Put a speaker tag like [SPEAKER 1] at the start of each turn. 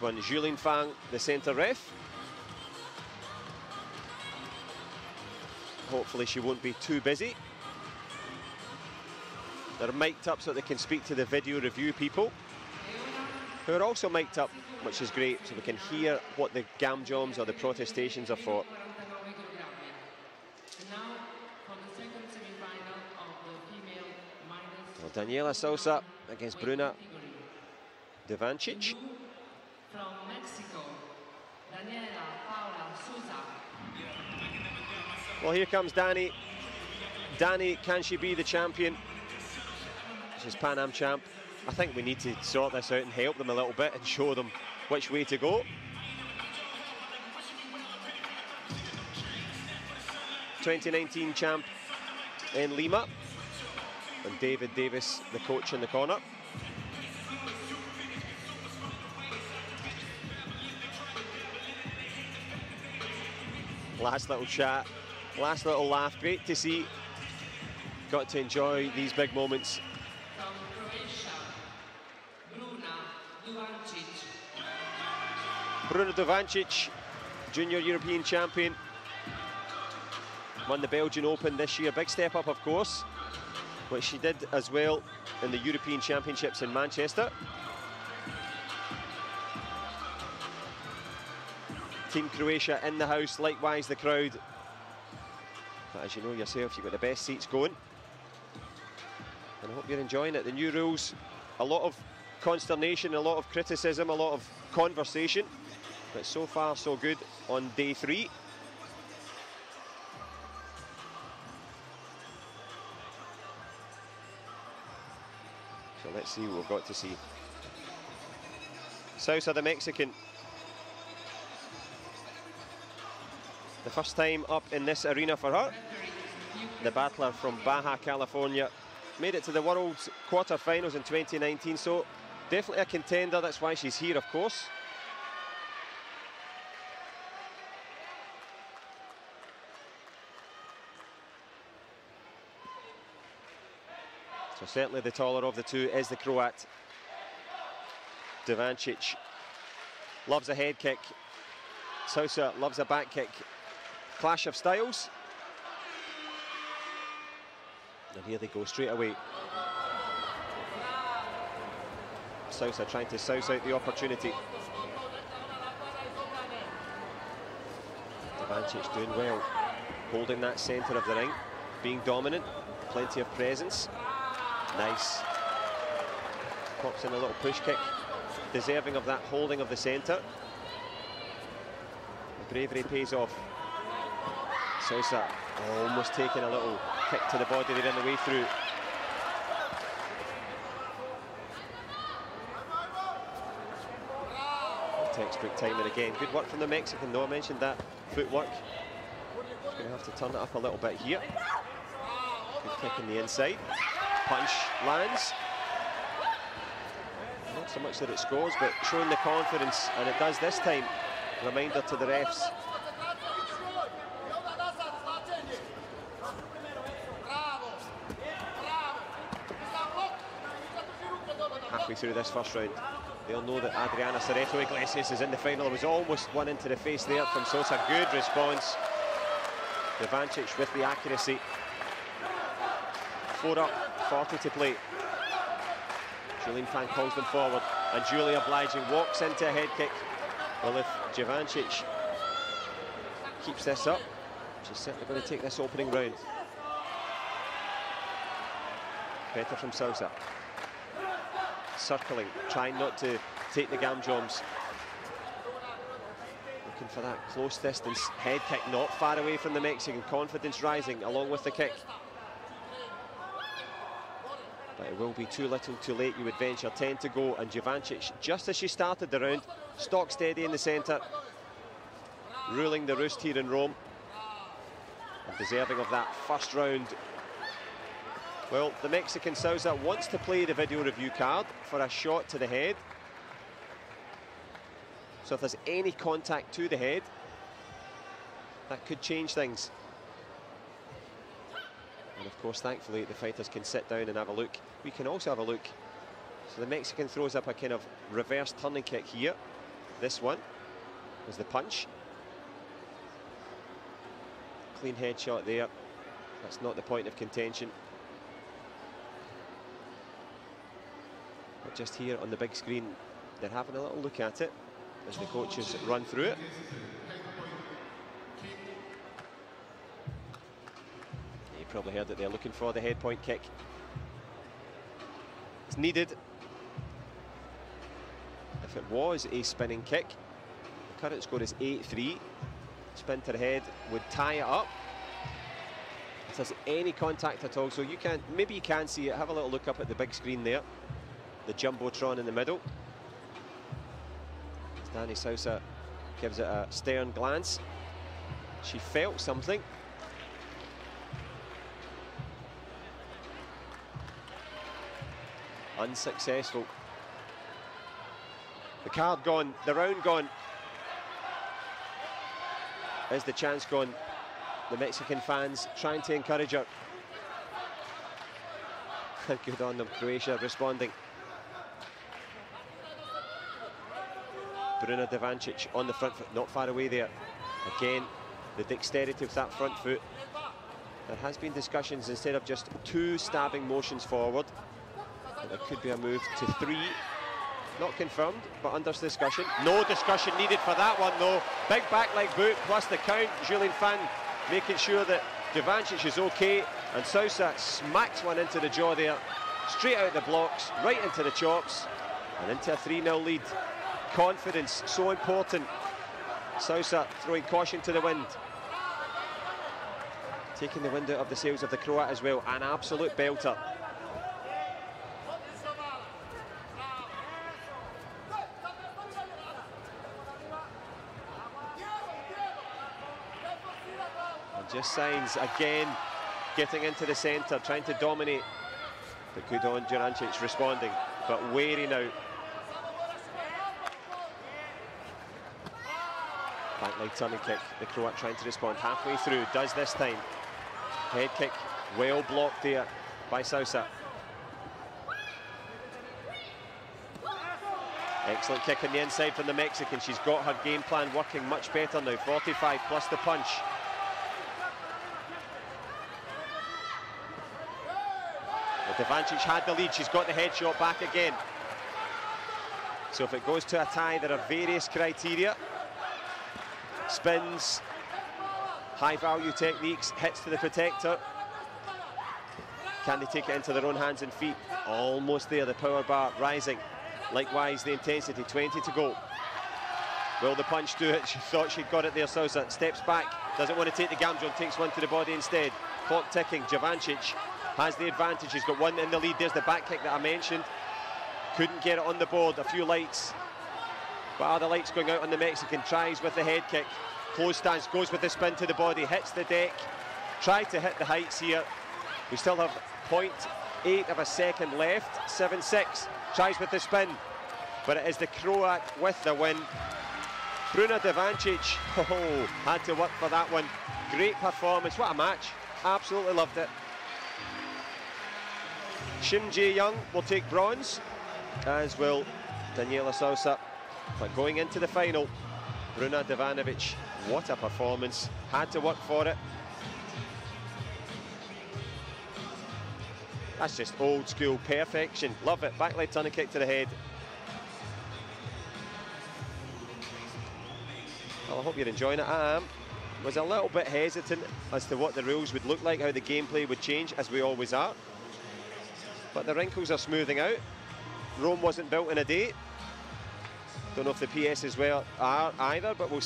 [SPEAKER 1] One, Julien Fang, the centre ref. Hopefully she won't be too busy. They're mic'd up so they can speak to the video review people, who are also mic'd up, which is great, so we can hear what the gamjeoms or the protestations are for. Well, Daniela Souza against Bruna Duvancic. From Mexico, Daniela Paola Souza. Well, here comes Danny. Danny, can she be the champion? She's Pan Am champ. I think we need to sort this out and help them a little bit and show them which way to go. Twenty nineteen champ in Lima, and David Davis, the coach in the corner. Last little chat, last little laugh. Great to see. Got to enjoy these big moments. Bruna Duvancic, junior European champion. Won the Belgian Open this year. Big step up, of course, which she did as well in the European Championships in Manchester. Team Croatia in the house, likewise the crowd. But as you know yourself, you've got the best seats going. And I hope you're enjoying it. The new rules, a lot of consternation, a lot of criticism, a lot of conversation. But so far, so good on day three. So let's see what we've got to see. Souza, the Mexican, The first time up in this arena for her. The battler from Baja, California. Made it to the World's quarter-finals in 2019, so definitely a contender. That's why she's here, of course. So certainly the taller of the two is the Croat. Duvancic loves a head kick. Souza loves a back kick. Clash of styles. And here they go straight away. Souza trying to souse out the opportunity. Duvancic doing well, holding that centre of the ring, being dominant, plenty of presence. Nice. Pops in a little push kick, deserving of that holding of the centre. The bravery pays off. Souza almost taking a little kick to the body there on the way through. Textbook timing again. Good work from the Mexican though, I mentioned that footwork. He's going to have to turn it up a little bit here. Good kick in the inside. Punch lands. Not so much that it scores, but showing the confidence, and it does this time. Reminder to the refs through this first round. They'll know that Adriana Cerezo Iglesias is in the final. It was almost one into the face there from Souza. Good response. Duvancic with the accuracy. Four up, 40 to play. Julien Fang calls them forward, and Julia obliging walks into a head kick. Well, if Duvancic keeps this up, she's certainly going to take this opening round. Better from Souza circling, trying not to take the gamjeoms. Looking for that close distance head kick, not far away from the Mexican. Confidence rising along with the kick. But it will be too little too late, you would venture. 10 to go, and Duvancic, just as she started the round, stock steady in the centre, ruling the roost here in Rome, and deserving of that first round well, the Mexican Souza wants to play the video review card for a shot to the head. So if there's any contact to the head, that could change things. And of course, thankfully, the fighters can sit down and have a look. We can also have a look. So the Mexican throws up a kind of reverse turning kick here. this one was the punch. Clean headshot there. That's not the point of contention. Just here on the big screen, they're having a little look at it as the coaches run through it. You probably heard that they're looking for the head point kick. It's needed. If it was a spinning kick, the current score is 8-3. Spin to the head would tie it up. If there's any contact at all, so you can't. maybe you can see it. Have a little look up at the big screen there. The jumbotron in the middle. Danny Souza gives it a stern glance. She felt something. Unsuccessful. The card gone, the round gone. Is the chance gone? The Mexican fans trying to encourage her. Good on them, Croatia responding. Bruna Duvancic on the front foot, not far away there. Again, the dexterity of that front foot. There has been discussions, instead of just two stabbing motions forward, there could be a move to three. Not confirmed, but under discussion. No discussion needed for that one, though. Big back leg boot, plus the count. Julien Fan making sure that Duvancic is okay. And Souza smacks one into the jaw there. Straight out the blocks, right into the chops. And into a 3-0 lead. Confidence, so important. Souza throwing caution to the wind. Taking the wind out of the sails of the Croat as well. An absolute belter. just signs again, getting into the centre, trying to dominate. But good on Duvancic responding, but wary now. Back leg turning kick, the Croat trying to respond halfway through, does this time. Head kick, well blocked there by Souza. Excellent kick on the inside from the Mexican. She's got her game plan working much better now. 45 plus the punch. The Duvancic had the lead, she's got the headshot back again. So if it goes to a tie, there are various criteria. Spins, high value techniques, hits to the protector. Can they take it into their own hands and feet? Almost there, the power bar rising. Likewise, the intensity, 20 to go. Will the punch do it? She thought she'd got it there, Souza. Steps back, doesn't want to take the gamble, takes one to the body instead. Clock ticking, Duvancic has the advantage. He's got one in the lead. There's the back kick that I mentioned. Couldn't get it on the board. A few lights. Are the lights going out on the Mexican? Tries with the head kick. Close stance, goes with the spin to the body, hits the deck. Tried to hit the heights here. We still have 0.8 of a second left. 7-6. Tries with the spin. But it is the Croat with the win. Bruna Duvancic, oh, had to work for that one. Great performance. What a match. Absolutely loved it. Shim Jae Young will take bronze, as will Daniela Souza. But going into the final, Bruna Devanovic, what a performance. Had to work for it. That's just old school perfection. Love it. Back leg turn kick to the head. Well, I hope you're enjoying it. I am. Was a little bit hesitant as to what the rules would look like, how the gameplay would change, as we always are but the wrinkles are smoothing out. Rome wasn't built in a day. Don't know if the PS as well are either, but we'll see.